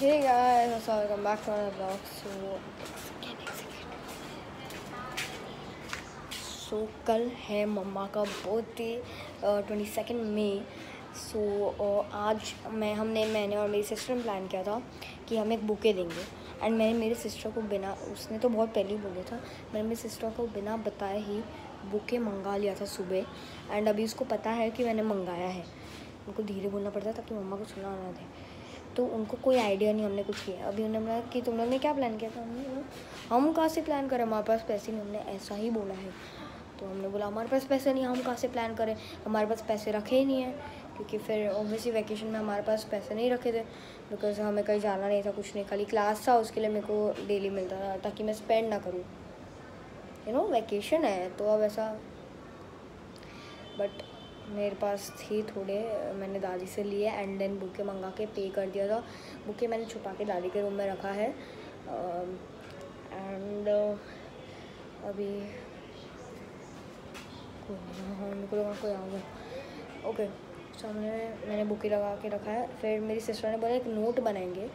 Hey guys, so welcome back to another vlog. So, so, कल है मम्मा का birthday twenty second मई so आज मैं हमने मैंने और मेरी सिस्टर ने प्लान किया था कि हम एक बुके देंगे. एंड मैंने मेरे सिस्टर को बिना उसने तो बहुत पहले ही बोला था मैंने मेरी सिस्टर को बिना बताए ही बुके मंगा लिया था सुबह. एंड अभी उसको पता है कि मैंने मंगाया है. उनको धीरे बोलना पड़ता है ताकि मम्मा को सुना ना दे. तो उनको कोई आइडिया नहीं, हमने कुछ किया। अभी उन्होंने बोला कि तुम लोग ने क्या प्लान किया था? हमने हम कहाँ से प्लान करें? हमारे पास पैसे नहीं, हमने ऐसा ही बोला है। तो हमने बोला, हमारे पास पैसे नहीं, हम कहाँ से प्लान करें? हमारे पास पैसे रखे ही नहीं हैं। क्योंकि फिर ओबियसली वैकेशन में हमारे पास पैसे नहीं रखे थे बिकॉज़ हमें कहीं जाना नहीं था, कुछ नहीं, खाली क्लास था, उसके लिए मेरे को डेली मिलता था, ताकि मैं स्पेंड ना करूँ। यू नो वैकेशन है तो अब ऐसा। बट मेरे पास थी थोड़े, मैंने दादी से लिए एंड देन बुके मंगा के पे कर दिया था। बुके मैंने छुपा के दादी के रूम में रखा है। एंड अभी, कोई कोई आऊँगा। ओके सामने मैंने बुके लगा के रखा है। फिर मेरी सिस्टर ने बोला, एक नोट बनाएँगे।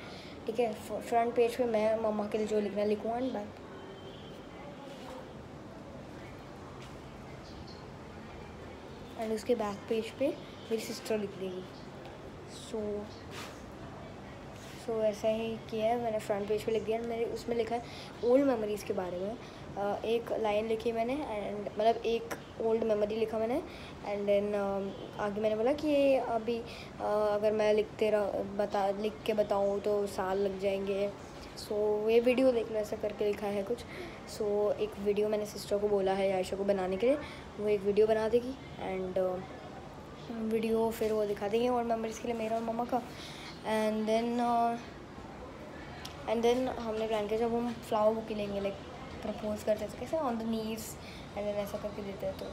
ठीक है फ्रंट पेज पे मैं मम्मा के लिए जो लिखना लिखूँ एंड बैक एंड उसके बैक पेज पे मेरी सिस्टर लिख देगी। सो सो ऐसा ही किया है, मैंने फ्रंट पेज पे लिख दिया। मेरे उसमें लिखा है ओल्ड मेमोरीज़ के बारे में। एक लाइन लिखी मैंने एंड मतलब एक ओल्ड मेमोरी लिखा मैंने। एंड देन आगे मैंने बोला कि ये अभी अगर मैं लिखते रह, बता, लिख के बताऊँ तो साल लग जाएँगे। सो so, ये वीडियो देख लो ऐसा करके लिखा है कुछ। सो so, एक वीडियो मैंने सिस्टर को बोला है आयशा को बनाने के लिए। वो एक वीडियो बना देगी एंड वीडियो फिर वो दिखा देंगे और मेमोरीज़ के लिए मेरा और मम्मा का। एंड देन एंड देन हमने प्लान किया जब हम फ्लावर बुके लेंगे लाइक प्रपोज करते थे कैसे on the knees and then ऐसा करके देते हैं तो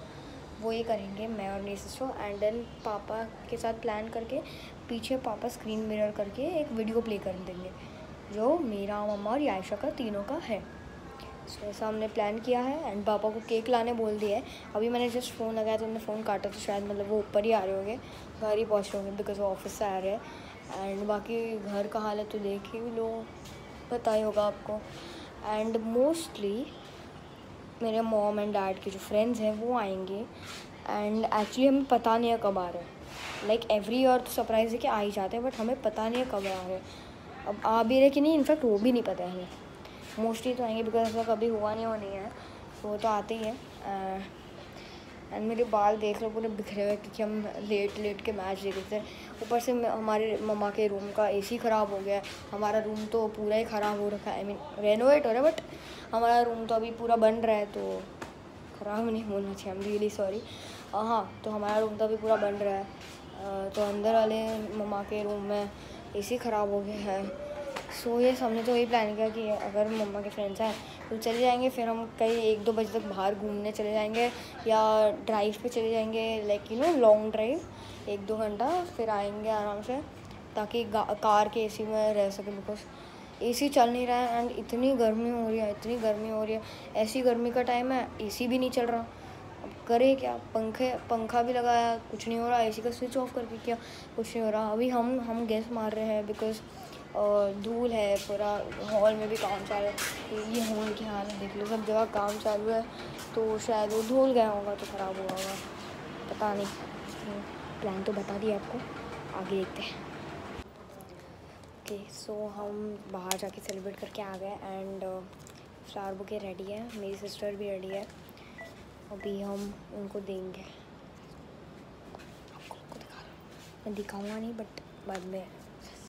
वो ये करेंगे मैं और मेरी सिस्टर एंड देन पापा के साथ प्लान करके पीछे पापा स्क्रीन मिरर करके एक वीडियो प्ले कर देंगे। जो मेरा, मम्मा और यायशा का तीनों का है। सो ऐसा हमने प्लान किया है एंड पापा को केक लाने बोल दिया है। अभी मैंने जस्ट फ़ोन लगाया तो उन्होंने फ़ोन काटा तो शायद मतलब वो ऊपर ही आ रहे होंगे, घर ही पहुँच रहे होंगे बिकॉज़ वो ऑफ़िस से आ रहे हैं। एंड बाकी घर का हालत तो देख ही लो, पता ही होगा आपको। एंड मोस्टली मेरे मॉम एंड डैड के जो फ्रेंड्स हैं वो आएँगे। एंड एक्चुअली हमें पता नहीं है कब आ रहे हैं। लाइक एवरी ईयर तो सरप्राइज़ है कि आ ही जाते हैं बट हमें पता नहीं है कब आ रहे हैं। अब आ भी रहे कि नहीं, इनफैक्ट वो भी नहीं पता है मोस्टली तो आएँगे बिकॉज़ ऐसा कभी हुआ नहीं हो नहीं है। वो तो आते ही है। एंड मेरे बाल देख लो पूरे बिखरे हुए क्योंकि हम लेट लेट के मैच देख रहे थे। ऊपर से हमारे मम्मा के रूम का एसी ख़राब हो गया है। हमारा रूम तो पूरा ही ख़राब हो रखा है। आई मीन रेनोवेट हो रहा है बट हमारा रूम तो अभी पूरा बन रहा है तो ख़राब नहीं होना चाहिए। हम रियली सॉरी हाँ तो हमारा रूम तो अभी पूरा बन रहा है। तो अंदर वाले मम्मा के रूम में एसी ख़राब हो गया है। सो ये हमने तो यही प्लान किया कि अगर मम्मा के फ्रेंड्स आए तो चले जाएँगे, फिर हम कहीं एक दो बजे तक बाहर घूमने चले जाएँगे या ड्राइव पे चले जाएँगे like you know long drive एक दो घंटा, फिर आएँगे आराम से, ताकि कार के एसी में रह सके बिकॉज़ एसी चल नहीं रहा है एंड इतनी गर्मी हो रही है, इतनी गर्मी हो रही है। ऐसी गर्मी का टाइम है, एसी भी नहीं चल रहा। करे क्या? पंखे, पंखा भी लगाया, कुछ नहीं हो रहा एसी का स्विच ऑफ़ करके क्या, कुछ नहीं हो रहा। अभी हम हम गैस मार रहे हैं बिकॉज़ धूल है, पूरा हॉल में भी काम चालू है। ये हॉल की हाल है? देख लो, सब जगह काम चालू है। तो शायद वो धूल गया होगा तो ख़राब हुआ होगा। पता नहीं। प्लान तो बता दिया आपको। आगे देखते हैं। ओके सो हम बाहर जाके सेलिब्रेट करके आ गए एंड फ्लावर बुके रेडी है। मेरी सिस्टर भी रेडी है। अभी हम उनको देंगे। आपको दिखा मैं दिखाऊँगा नहीं बट बाद में